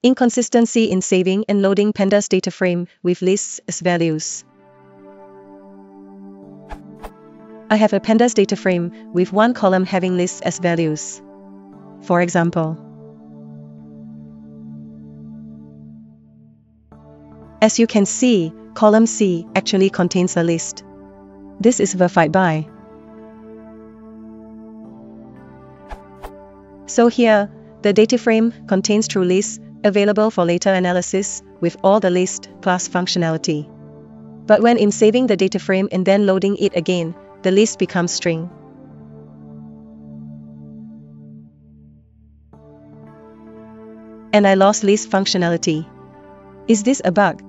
Inconsistency in saving and loading pandas data frame with lists as values. I have a pandas data frame with one column having lists as values. For example, As you can see, column C actually contains a list. This is verified by. So here, the data frame contains true lists available for later analysis with all the list class functionality. But when I'm saving the data frame and then loading it again, the list becomes string. And I lost list functionality. Is this a bug?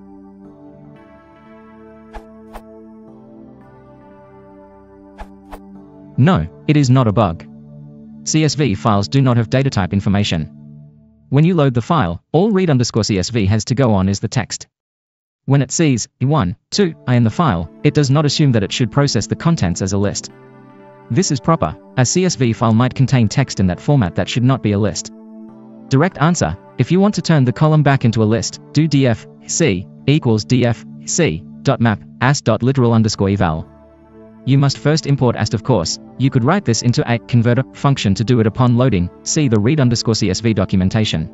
No, it is not a bug. CSV files do not have data type information. When you load the file, all read underscore CSV has to go on is the text. When it sees E1, 2, I in the file, it does not assume that it should process the contents as a list. This is proper. A CSV file might contain text in that format that should not be a list. Direct answer, if you want to turn the column back into a list, do df c equals df c dot map ast dot literal underscore eval. You must first import ast of course. You could write this into a converter function to do it upon loading, see the read underscore CSV documentation.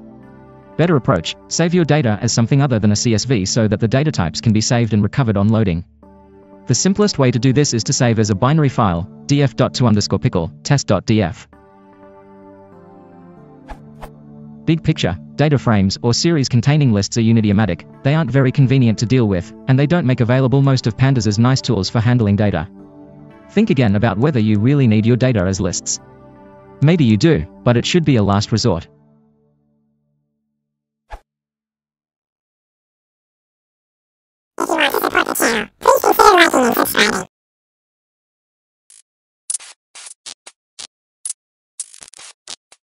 Better approach, save your data as something other than a CSV so that the data types can be saved and recovered on loading. The simplest way to do this is to save as a binary file, df.to underscore pickle, test.df. Big picture, data frames or series containing lists are unidiomatic, they aren't very convenient to deal with, and they don't make available most of pandas nice tools for handling data. Think again about whether you really need your data as lists. Maybe you do, but it should be a last resort.